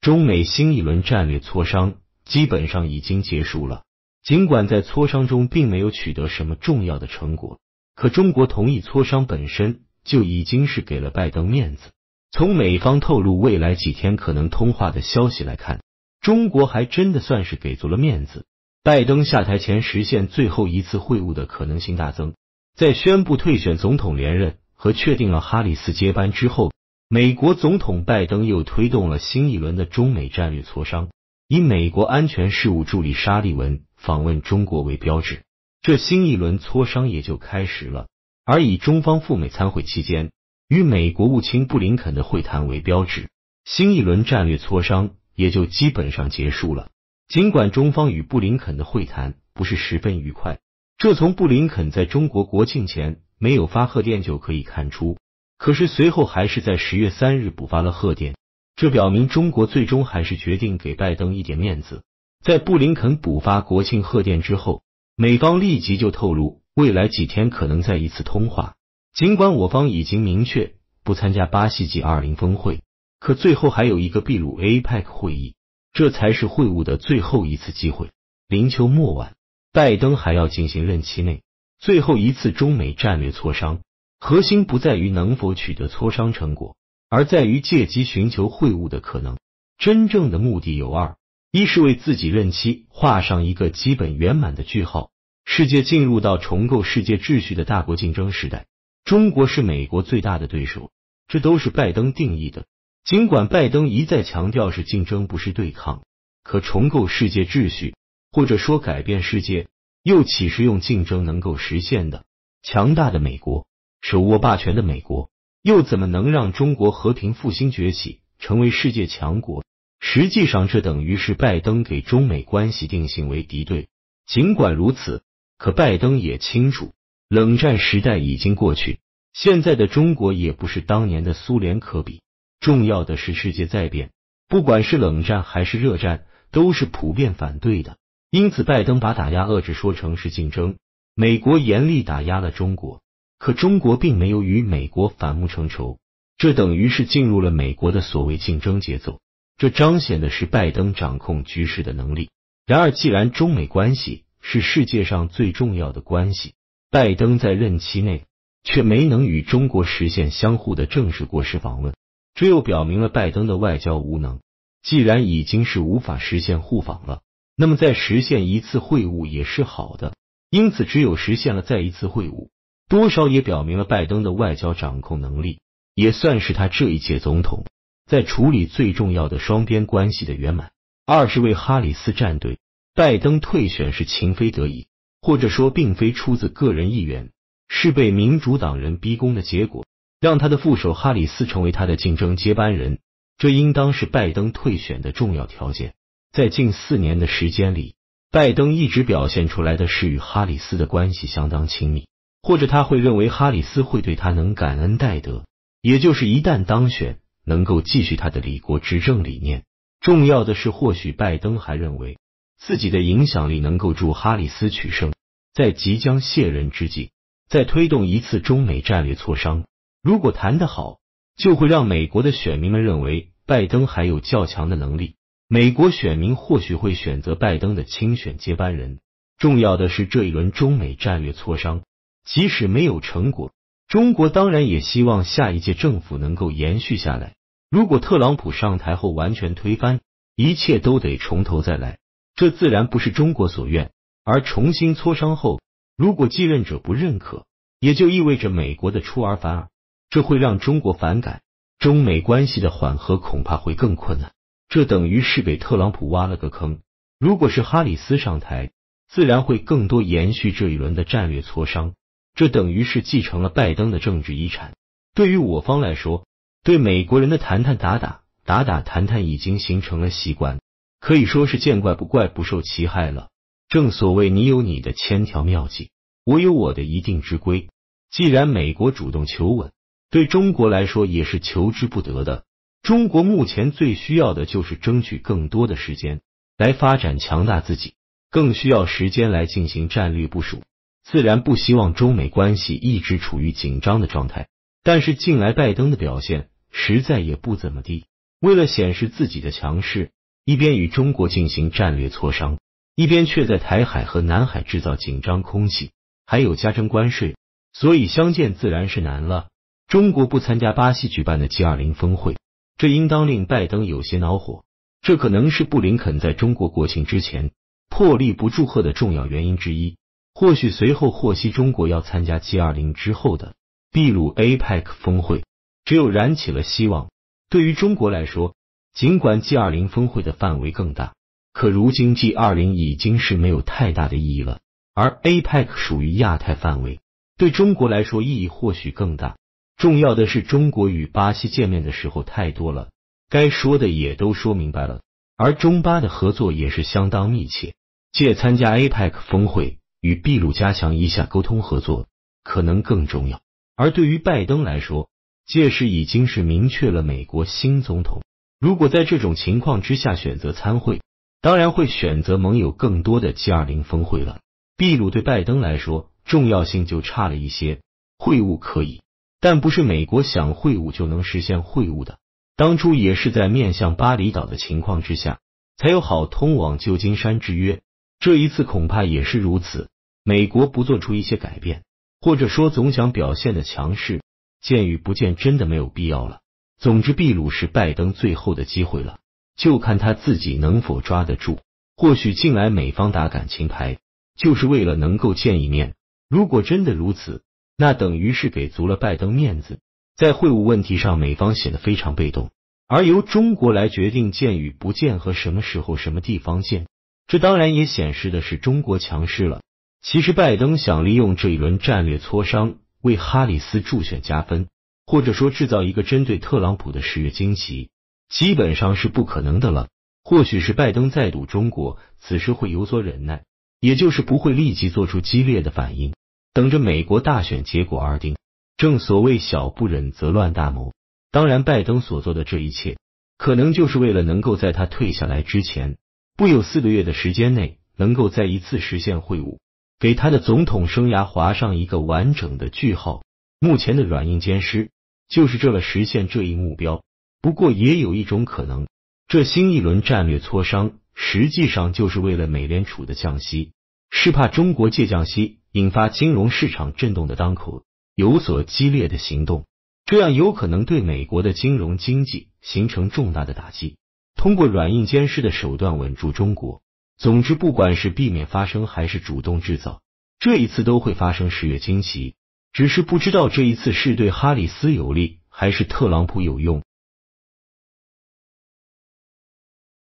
中美新一轮战略磋商基本上已经结束了。尽管在磋商中并没有取得什么重要的成果，可中国同意磋商本身就已经是给了拜登面子。从美方透露未来几天可能通话的消息来看，中国还真的算是给足了面子。拜登下台前实现最后一次会晤的可能性大增。在宣布退选总统连任和确定了哈里斯接班之后，美国总统拜登又推动了新一轮的中美战略磋商，以美国安全事务助理沙利文。访问中国为标志，这新一轮磋商也就开始了。而以中方赴美参会期间与美国务卿布林肯的会谈为标志，新一轮战略磋商也就基本上结束了。尽管中方与布林肯的会谈不是十分愉快，这从布林肯在中国国庆前没有发贺电就可以看出。可是随后还是在十月三日补发了贺电，这表明中国最终还是决定给拜登一点面子。在布林肯补发国庆贺电之后，美方立即就透露未来几天可能再一次通话。尽管我方已经明确不参加巴西 G 二零峰会，可最后还有一个秘鲁 APEC 会议，这才是会晤的最后一次机会。临秋末晚，拜登还要进行任期内最后一次中美战略磋商，核心不在于能否取得磋商成果，而在于借机寻求会晤的可能。真正的目的有二。一是为自己任期画上一个基本圆满的句号，世界进入到重构世界秩序的大国竞争时代，中国是美国最大的对手，这都是拜登定义的。尽管拜登一再强调是竞争不是对抗，可重构世界秩序或者说改变世界，又岂是用竞争能够实现的？强大的美国，手握霸权的美国，又怎么能让中国和平复兴崛起，成为世界强国？实际上，这等于是拜登给中美关系定性为敌对。尽管如此，可拜登也清楚，冷战时代已经过去，现在的中国也不是当年的苏联可比。重要的是，世界在变，不管是冷战还是热战，都是普遍反对的。因此，拜登把打压遏制说成是竞争。美国严厉打压了中国，可中国并没有与美国反目成仇，这等于是进入了美国的所谓竞争节奏。这彰显的是拜登掌控局势的能力。然而，既然中美关系是世界上最重要的关系，拜登在任期内却没能与中国实现相互的正式国事访问，这又表明了拜登的外交无能。既然已经是无法实现互访了，那么再实现一次会晤也是好的。因此，只有实现了再一次会晤，多少也表明了拜登的外交掌控能力，也算是他这一届总统。在处理最重要的双边关系的圆满。二是为哈里斯站队，拜登退选是情非得已，或者说并非出自个人意愿，是被民主党人逼宫的结果，让他的副手哈里斯成为他的竞争接班人，这应当是拜登退选的重要条件。在近四年的时间里，拜登一直表现出来的是与哈里斯的关系相当亲密，或者他会认为哈里斯会对他能感恩戴德，也就是一旦当选。能够继续他的李国执政理念。重要的是，或许拜登还认为自己的影响力能够助哈里斯取胜。在即将卸任之际，再推动一次中美战略磋商，如果谈得好，就会让美国的选民们认为拜登还有较强的能力。美国选民或许会选择拜登的亲选接班人。重要的是，这一轮中美战略磋商，即使没有成果。中国当然也希望下一届政府能够延续下来。如果特朗普上台后完全推翻，一切都得从头再来，这自然不是中国所愿。而重新磋商后，如果继任者不认可，也就意味着美国的出尔反尔，这会让中国反感，中美关系的缓和恐怕会更困难。这等于是给特朗普挖了个坑。如果是哈里斯上台，自然会更多延续这一轮的战略磋商。这等于是继承了拜登的政治遗产。对于我方来说，对美国人的谈谈打打、打打谈谈已经形成了习惯，可以说是见怪不怪、不受其害了。正所谓你有你的千条妙计，我有我的一定之规。既然美国主动求稳，对中国来说也是求之不得的。中国目前最需要的就是争取更多的时间来发展强大自己，更需要时间来进行战略部署。自然不希望中美关系一直处于紧张的状态，但是近来拜登的表现实在也不怎么地。为了显示自己的强势，一边与中国进行战略磋商，一边却在台海和南海制造紧张空气，还有加征关税，所以相见自然是难了。中国不参加巴西举办的 G 二零峰会，这应当令拜登有些恼火。这可能是布林肯在中国国庆之前破例不祝贺的重要原因之一。或许随后获悉中国要参加 G 二零之后的秘鲁 APEC 峰会，只有燃起了希望。对于中国来说，尽管 G 二零峰会的范围更大，可如今 G 二零已经是没有太大的意义了。而 APEC 属于亚太范围，对中国来说意义或许更大。重要的是，中国与巴西见面的时候太多了，该说的也都说明白了，而中巴的合作也是相当密切。借参加 APEC 峰会与秘鲁加强一下沟通合作，可能更重要。而对于拜登来说，届时已经是明确了美国新总统。如果在这种情况之下选择参会，当然会选择盟友更多的 G 二零峰会了。秘鲁对拜登来说重要性就差了一些，会晤可以。但不是美国想会晤就能实现会晤的。当初也是在面向巴厘岛的情况之下，才有好通往旧金山之约。这一次恐怕也是如此。美国不做出一些改变，或者说总想表现的强势，见与不见真的没有必要了。总之，秘鲁是拜登最后的机会了，就看他自己能否抓得住。或许近来美方打感情牌，就是为了能够见一面。如果真的如此，那等于是给足了拜登面子，在会晤问题上，美方显得非常被动，而由中国来决定见与不见和什么时候、什么地方见，这当然也显示的是中国强势了。其实，拜登想利用这一轮战略磋商为哈里斯助选加分，或者说制造一个针对特朗普的十月惊奇，基本上是不可能的了。或许是拜登在赌中国此时会有所忍耐，也就是不会立即做出激烈的反应。等着美国大选结果而定。正所谓小不忍则乱大谋。当然，拜登所做的这一切，可能就是为了能够在他退下来之前，不有四个月的时间内，能够再一次实现会晤，给他的总统生涯划上一个完整的句号。目前的软硬兼施，就是这了实现这一目标。不过，也有一种可能，这新一轮战略磋商，实际上就是为了美联储的降息，是怕中国借降息。引发金融市场震动的当口，有所激烈的行动，这样有可能对美国的金融经济形成重大的打击。通过软硬兼施的手段稳住中国。总之，不管是避免发生还是主动制造，这一次都会发生十月惊奇。只是不知道这一次是对哈里斯有利还是特朗普有用。